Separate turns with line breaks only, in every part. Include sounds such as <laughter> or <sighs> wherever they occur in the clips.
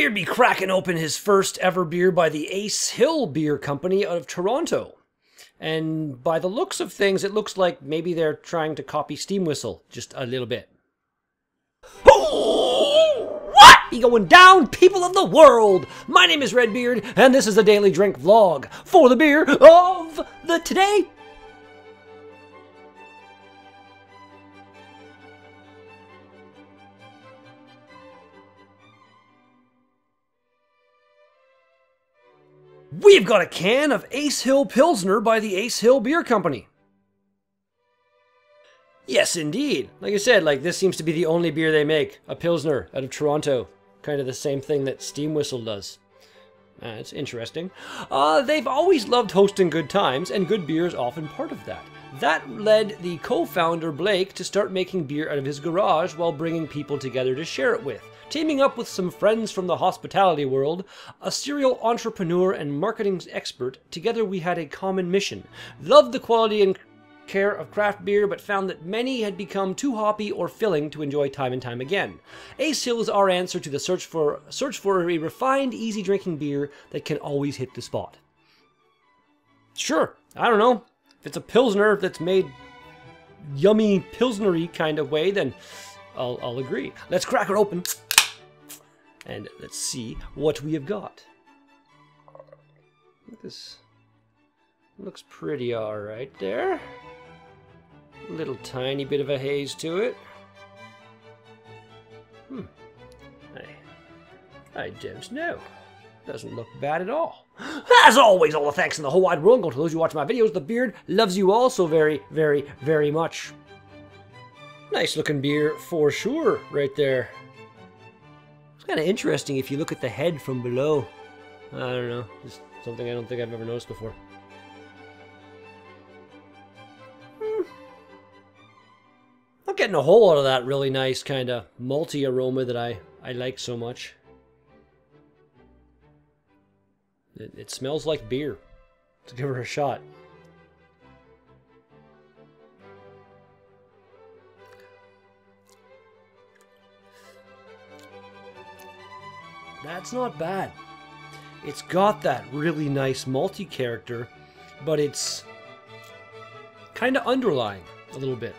Red Beerd be cracking open his first ever beer by the Ace Hill Beer Company out of Toronto. And by the looks of things, it looks like maybe they're trying to copy Steam Whistle just a little bit. What? Be going down, people of the world! My name is Red Beerd, and this is the Daily Drink Vlog for the beer of the today. We've got a can of Ace Hill Pilsner by the Ace Hill Beer Company. Yes, indeed. Like I said, like this seems to be the only beer they make. A Pilsner out of Toronto. Kind of the same thing that Steam Whistle does. Uh, it's interesting. Uh, they've always loved hosting good times, and good beer is often part of that. That led the co-founder Blake to start making beer out of his garage while bringing people together to share it with. Teaming up with some friends from the hospitality world, a serial entrepreneur and marketing expert, together we had a common mission. Loved the quality and care of craft beer, but found that many had become too hoppy or filling to enjoy time and time again. Ace Hill is our answer to the search for search for a refined, easy drinking beer that can always hit the spot. Sure, I don't know. If it's a pilsner that's made yummy pilsnery kind of way, then I'll, I'll agree. Let's crack it open and let's see what we have got. This looks pretty alright there. A little tiny bit of a haze to it. Hmm. I, I don't know. Doesn't look bad at all. <gasps> As always, all the thanks in the whole wide world go to those who watch my videos. The beard loves you all so very, very, very much. Nice looking beer for sure, right there. Kind of interesting if you look at the head from below. I don't know, just something I don't think I've ever noticed before. Hmm. Not getting a whole lot of that really nice kind of malty aroma that I, I like so much. It, it smells like beer. Let's give her a shot. That's not bad. It's got that really nice malty character, but it's kind of underlying a little bit.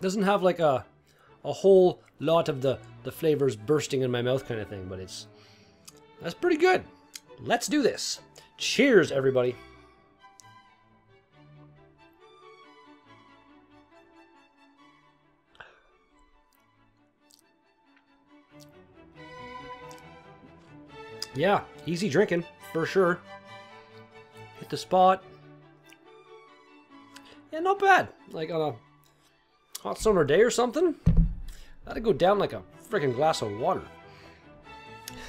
Doesn't have like a a whole lot of the the flavors bursting in my mouth kind of thing, but it's that's pretty good. Let's do this. Cheers, everybody. Yeah, easy drinking, for sure. Hit the spot. Yeah, not bad. Like on a hot summer day or something, that'd go down like a freaking glass of water.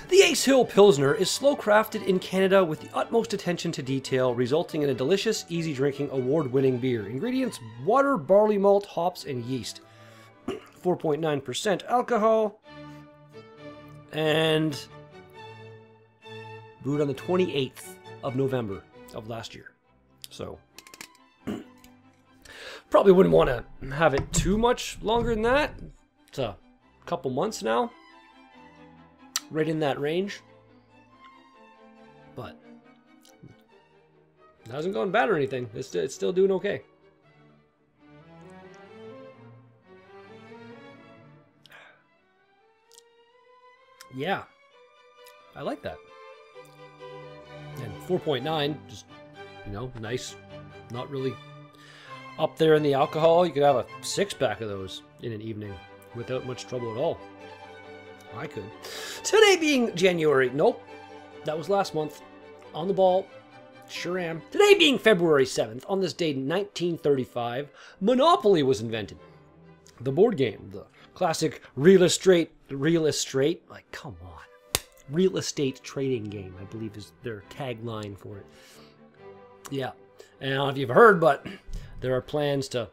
The Ace Hill Pilsner is slow crafted in Canada with the utmost attention to detail, resulting in a delicious, easy drinking, award winning beer. Ingredients water, barley malt, hops, and yeast. <clears throat> 4.9% alcohol. And brewed on the 28th of November of last year. So, <clears throat> probably wouldn't want to have it too much longer than that. It's a couple months now, right in that range. But it hasn't gone bad or anything. It's, it's still doing okay. <sighs> Yeah, I like that. And 4.9, just, you know, nice. Not really up there in the alcohol. You could have a six pack of those in an evening without much trouble at all. I could. Today being January, nope, that was last month. On the ball, sure am. Today being February 7th, on this date in 1935, Monopoly was invented. The board game, the classic real estate, real estate, like come on, real estate trading game, I believe is their tagline for it. Yeah, and I don't know if you've heard, but there are plans to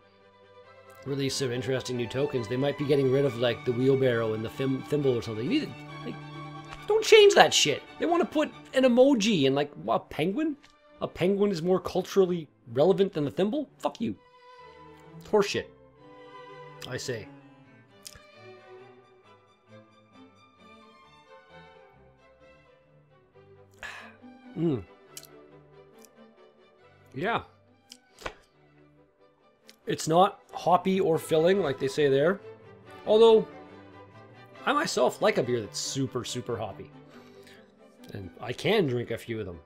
release some interesting new tokens. They might be getting rid of like the wheelbarrow and the thim- thimble or something. You need to, like, don't change that shit. They want to put an emoji and like a penguin. A penguin is more culturally relevant than the thimble. Fuck you. Horseshit. I say. Mm. Yeah. It's not hoppy or filling like they say there. Although, I myself like a beer that's super, super hoppy. And I can drink a few of them.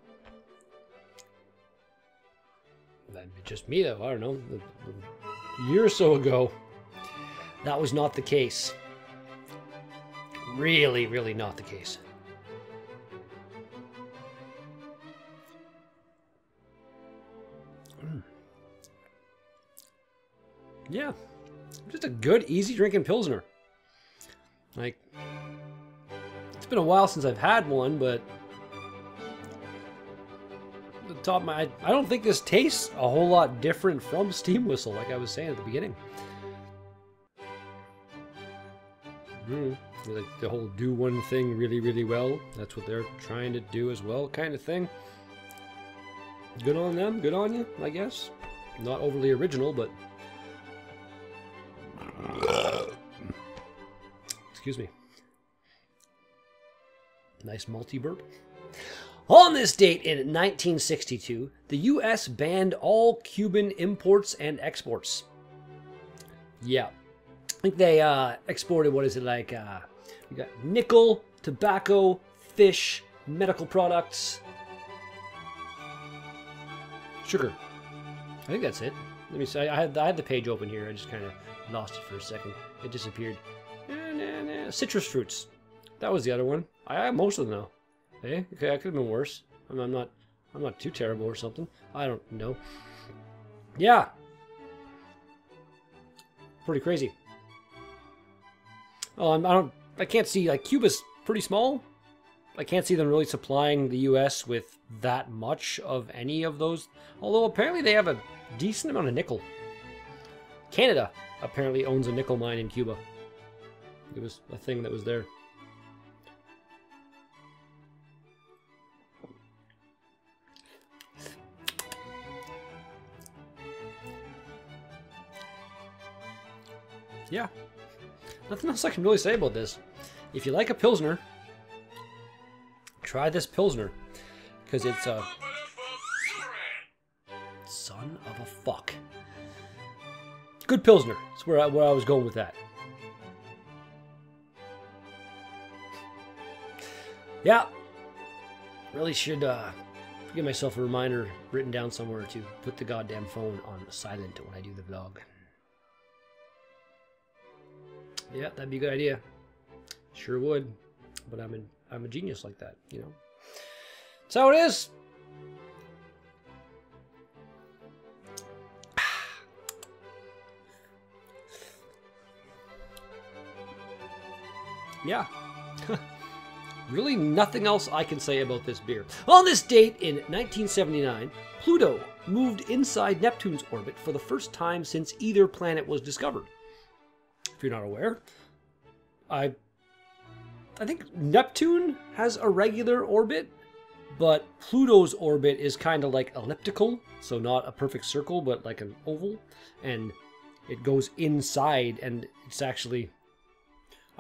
That'd be just me, though. I don't know. A year or so ago, that was not the case. Really, really not the case. Yeah, just a good, easy drinking Pilsner. Like, it's been a while since I've had one, but the top my, I don't think this tastes a whole lot different from <laughs> Steam Whistle, like I was saying at the beginning. Mm, like the whole do one thing really, really well. That's what they're trying to do as well, kind of thing. Good on them, good on you, I guess. Not overly original, but Excuse me. Nice malty burp. On this date in 1962, the U.S. banned all Cuban imports and exports. Yeah. I think they uh, exported, what is it like? Uh, we got nickel, tobacco, fish, medical products, sugar. I think that's it. Let me see. I had, I had the page open here. I just kind of lost it for a second. It disappeared. Nah, nah. Citrus fruits. That was the other one. I have most of them now. Hey, eh? okay, I could have been worse. I'm, I'm not, I'm not too terrible or something. I don't know. Yeah. Pretty crazy. Oh, I'm, I don't, I can't see, like, Cuba's pretty small. I can't see them really supplying the U.S. with that much of any of those. Although apparently they have a decent amount of nickel. Canada apparently owns a nickel mine in Cuba. It was a thing that was there. Yeah. Nothing else I can really say about this. If you like a Pilsner, try this Pilsner. Because it's a... Son of a fuck. Good Pilsner. That's where I, where I was going with that. Yeah. Really should uh, give myself a reminder written down somewhere to put the goddamn phone on silent when I do the vlog. Yeah, that'd be a good idea. Sure would. But I'm, in, I'm a genius like that, you know? That's how it is. <sighs> yeah. <laughs> really nothing else I can say about this beer. On this date in 1979, Pluto moved inside Neptune's orbit for the first time since either planet was discovered. If you're not aware, I I think Neptune has a regular orbit, but Pluto's orbit is kind of like elliptical, so not a perfect circle, but like an oval, and it goes inside, and it's actually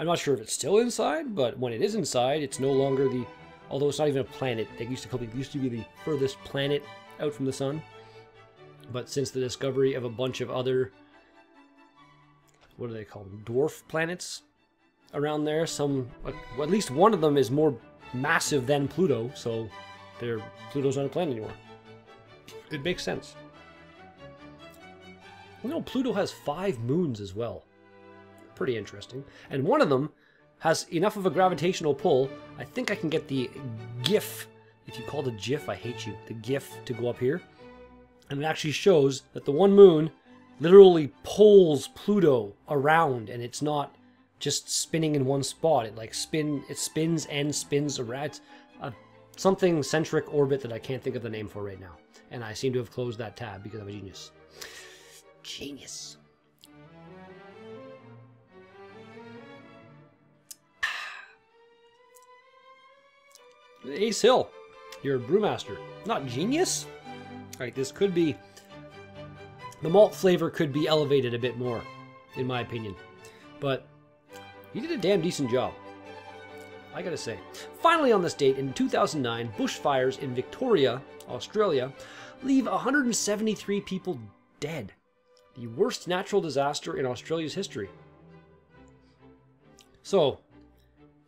I'm not sure if it's still inside, but when it is inside, it's no longer the. Although it's not even a planet, they used to call it used to be the furthest planet out from the sun. But since the discovery of a bunch of other, what do they call them, dwarf planets around there, some well, at least one of them is more massive than Pluto, so they're Pluto's not a planet anymore. It makes sense. You know, Pluto has five moons as well pretty interesting. And one of them has enough of a gravitational pull. I think I can get the GIF, if you call it a GIF, I hate you, the GIF to go up here. And it actually shows that the one moon literally pulls Pluto around and it's not just spinning in one spot. It like spin, it spins and spins around. It's a something centric orbit that I can't think of the name for right now. And I seem to have closed that tab because I'm a genius. Genius. Ace Hill, your brewmaster. Not genius? Alright, this could be... The malt flavor could be elevated a bit more, in my opinion. But he did a damn decent job. I gotta say. Finally, on this date, in 2009, bushfires in Victoria, Australia, leave 173 people dead. The worst natural disaster in Australia's history. So,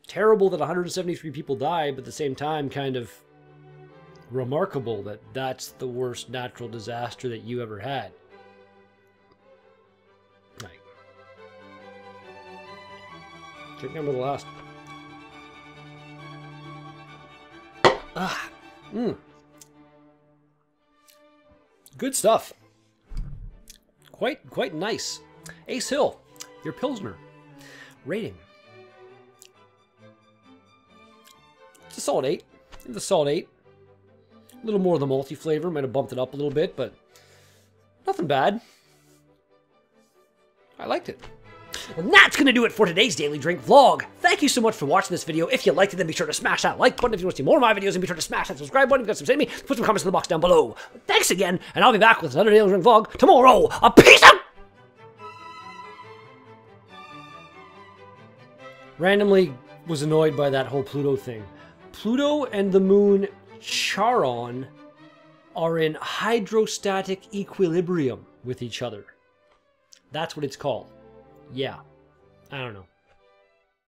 terrible that 173 people died, but at the same time, kind of remarkable that that's the worst natural disaster that you ever had. Right. Drink number the last. Ah, mmm. Good stuff. Quite, quite nice. Ace Hill, your Pilsner. Rating. It's a solid 8. It's a solid 8. A little more of the malty flavor. Might have bumped it up a little bit, but nothing bad. I liked it. And that's going to do it for today's Daily Drink vlog. Thank you so much for watching this video. If you liked it, then be sure to smash that like button. If you want to see more of my videos, then be sure to smash that subscribe button. If you've got some me, put some comments in the box down below. Thanks again, and I'll be back with another Daily Drink vlog tomorrow. A peace out! Randomly was annoyed by that whole Pluto thing. Pluto and the moon Charon are in hydrostatic equilibrium with each other. That's what it's called. Yeah. I don't know.